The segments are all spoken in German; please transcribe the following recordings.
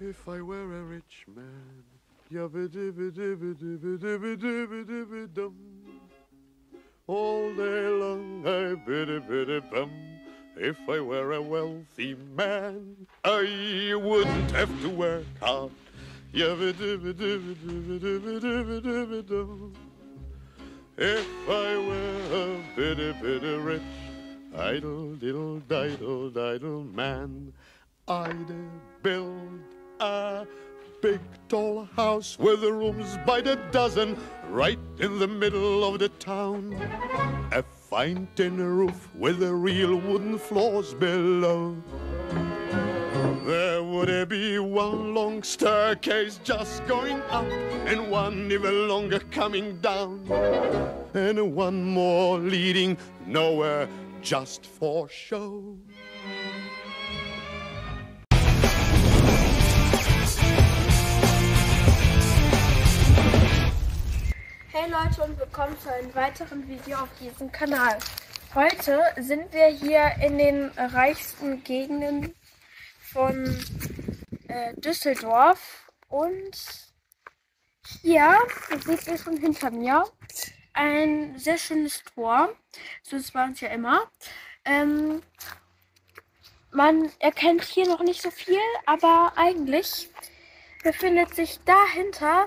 If I were a rich man, yabba-dibba-dibba-dibba-dibba-dibba-dibba-dum. All day long I biddy biddy bum. If I were a wealthy man, I wouldn't have to work hard. Yabba-dibba-dibba-dibba-dibba-dibba-dibba-dum. If I were a bitty rich, idle diddle diddle diddle man, I'd build a big tall house with rooms by the dozen right in the middle of the town. A fine tin roof with the real wooden floors below. There would be one long staircase just going up and one even longer coming down. And one more leading nowhere just for show. Leute und willkommen zu einem weiteren Video auf diesem Kanal. Heute sind wir hier in den reichsten Gegenden von äh, Düsseldorf und hier seht ihr schon hinter mir ein sehr schönes Tor. So ist bei uns ja immer. Ähm, man erkennt hier noch nicht so viel, aber eigentlich befindet sich dahinter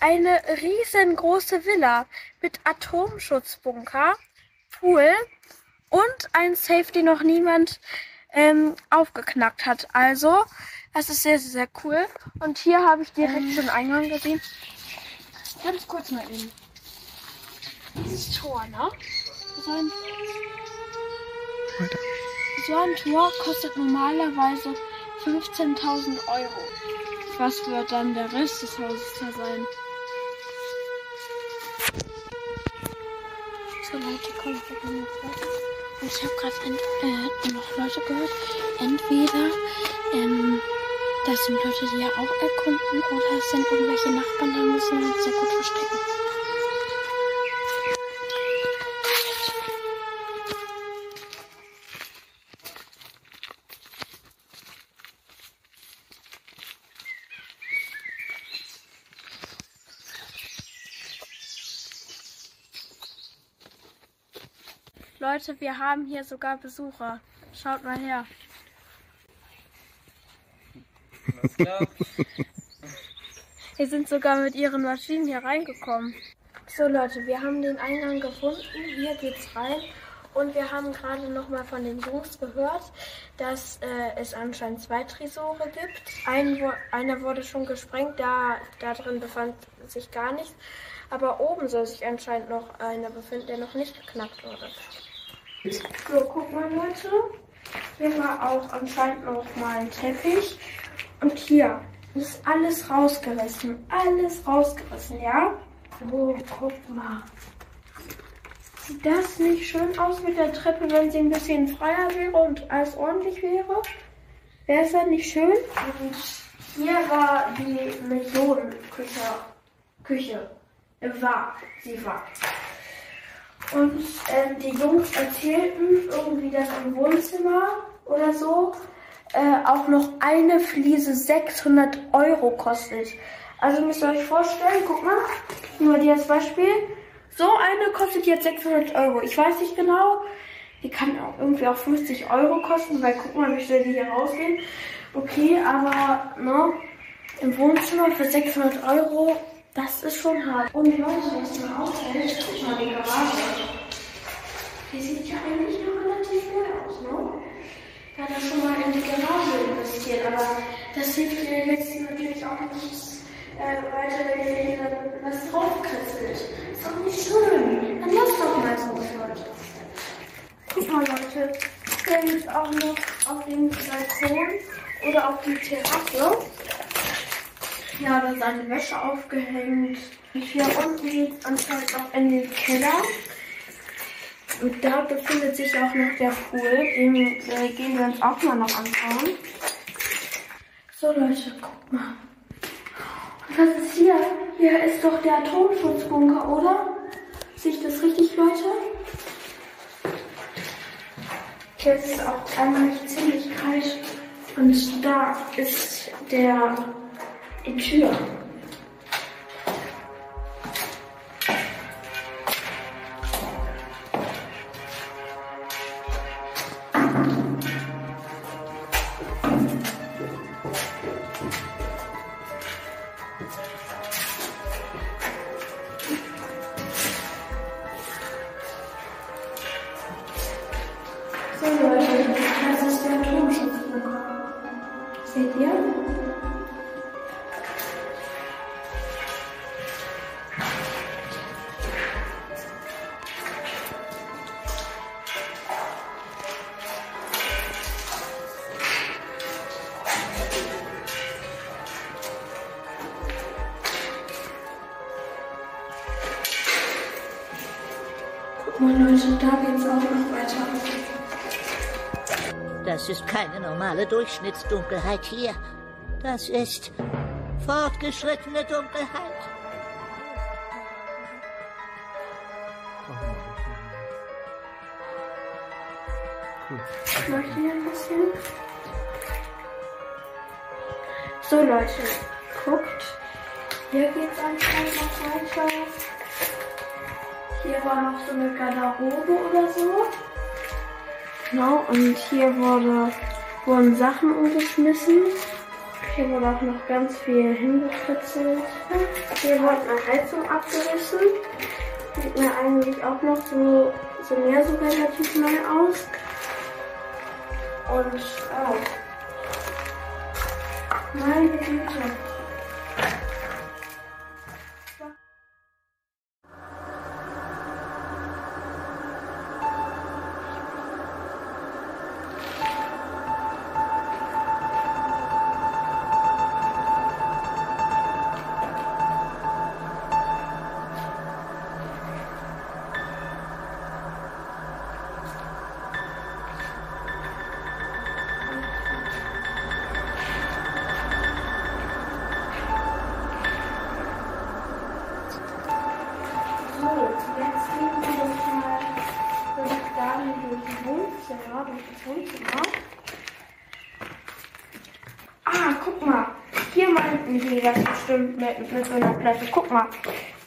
eine riesengroße Villa mit Atomschutzbunker, Pool und ein Safe, den noch niemand ähm, aufgeknackt hat. Also, das ist sehr, sehr, sehr cool. Und hier habe ich direkt ähm. schon Eingang gesehen. Ganz kurz mal eben. Dieses Tor, ne? So ein, so ein Tor kostet normalerweise 15.000 Euro. Was wird dann der Rest des Hauses da sein? Kommt mir Und ich habe gerade äh, noch Leute gehört. Entweder ähm, das sind Leute, die ja auch erkunden, oder es sind irgendwelche Nachbarn, da müssen wir uns sehr gut verstecken. Leute, wir haben hier sogar Besucher. Schaut mal her. Wir sind sogar mit ihren Maschinen hier reingekommen. So Leute, wir haben den Eingang gefunden. Hier geht's rein. Und wir haben gerade noch mal von den Jungs gehört, dass äh, es anscheinend zwei Tresore gibt. Ein, einer wurde schon gesprengt, da, da drin befand sich gar nichts. Aber oben soll sich anscheinend noch einer befinden, der noch nicht geknackt wurde. So, guck mal Leute. Hier war auch anscheinend noch mal ein Teppich. Und hier ist alles rausgerissen. Alles rausgerissen, ja? So, guck mal. Sieht das nicht schön aus mit der Treppe, wenn sie ein bisschen freier wäre und alles ordentlich wäre? Wäre es dann nicht schön? Und hier war die Millionenküche. Küche. War. Sie war. Und ähm, die Jungs erzählten irgendwie, dass im Wohnzimmer oder so äh, auch noch eine Fliese 600 Euro kostet. Also müsst ihr euch vorstellen, guck mal, nur dir als Beispiel. So eine kostet jetzt 600 Euro. Ich weiß nicht genau, die kann auch irgendwie auch 50 Euro kosten, weil guck mal, wie schnell die hier rausgehen. Okay, aber ne, im Wohnzimmer für 600 Euro das ist schon hart. Und Leute, was mir auffällt, guck mal die Garage. Die sieht ja eigentlich noch relativ neu aus, ne? Da hat er schon mal in die Garage investiert, aber das hilft dir jetzt natürlich auch nicht äh, weiter, wenn ihr hier was draufkritzelt. Ist doch nicht schön. Dann lass doch mal so, Leute. Guck mal, Leute. Hier gibt auch noch auf dem Balkon oder auf die Terrasse ja, da seine Wäsche aufgehängt. Hier unten geht anscheinend auch in den Keller. Und da befindet sich auch noch der Pool. Den äh, gehen wir uns auch mal noch anschauen. So Leute, guck mal. Und was ist hier? Hier ist doch der Atomschutzbunker, oder? Sehe ich das richtig, Leute? Hier ist es auch einmal ziemlich kalt. Und da ist der die Tür. Leute, da geht's auch noch weiter. Das ist keine normale Durchschnittsdunkelheit hier. Das ist fortgeschrittene Dunkelheit. Ich möchte hier ein bisschen. So Leute, guckt. Hier geht's anscheinend noch weiter. Hier war noch so eine Garderobe oder so. Genau, und hier wurde, wurden Sachen umgeschmissen. Hier wurde auch noch ganz viel hingekritzelt. Hier wurde eine Heizung abgerissen. Sieht mir eigentlich auch noch so, so mehr so relativ neu aus. Und, oh. Meine Güte. Mit, mit so einer Platte. Guck mal.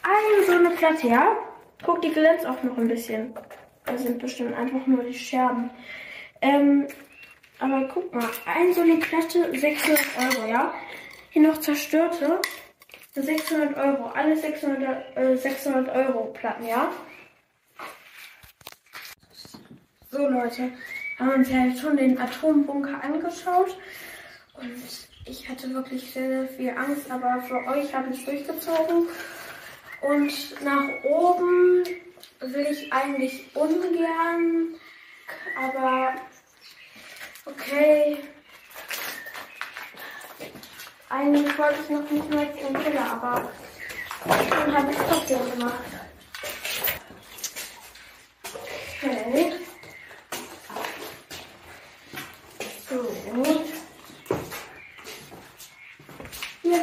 Eine so eine Platte, ja? Guck, die glänzt auch noch ein bisschen. Das sind bestimmt einfach nur die Scherben. Ähm, aber guck mal. Eine so eine Platte, 600 Euro, ja? Hier noch zerstörte. 600 Euro. Alle 600, äh, 600 Euro Platten, ja? So Leute, haben uns ja schon den Atombunker angeschaut und ich hatte wirklich sehr, sehr viel Angst, aber für euch habe ich es durchgezogen. Und nach oben will ich eigentlich ungern, aber okay. Eigentlich wollte ich noch nicht in den Keller, aber dann habe ich es trotzdem gemacht. Okay. So.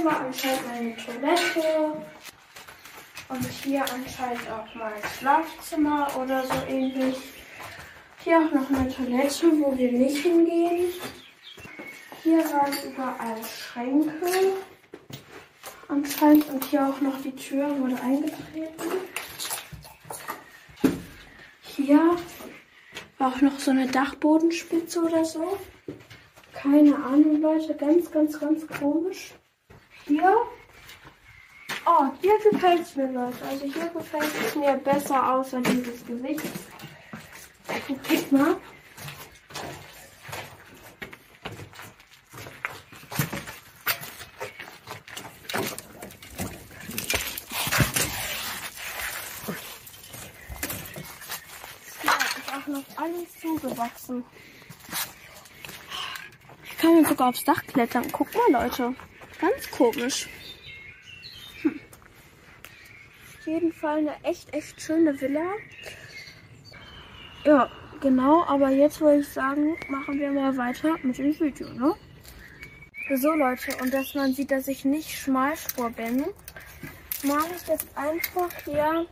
Hier war anscheinend meine Toilette. Und hier anscheinend auch mein Schlafzimmer oder so ähnlich. Hier auch noch eine Toilette, wo wir nicht hingehen. Hier waren überall Schränke. Anscheinend und hier auch noch die Tür wurde eingetreten. Hier war auch noch so eine Dachbodenspitze oder so. Keine Ahnung, Leute. Ganz, ganz, ganz komisch. Hier. Oh, hier gefällt es mir, Leute. Also hier gefällt es mir besser außer dieses Gesicht. Guck mal. Alles zugewachsen. Ich kann mir sogar aufs Dach klettern. Guck mal, Leute. Ganz komisch. Hm. Auf jeden Fall eine echt, echt schöne Villa. Ja, genau. Aber jetzt würde ich sagen, machen wir mal weiter mit dem Video, ne? So, Leute. Und dass man sieht, dass ich nicht Schmalspur bin, mache ich jetzt einfach hier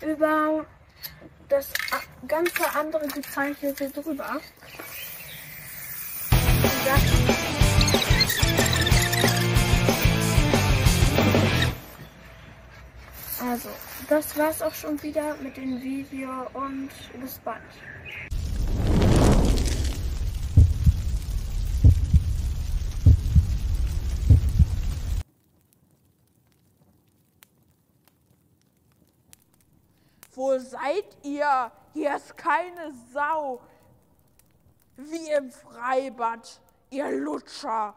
über das ganze andere Gezeichnete drüber. Und das Also, das war's auch schon wieder mit dem Video und bis bald. Wo seid ihr? Hier ist keine Sau. Wie im Freibad, ihr Lutscher.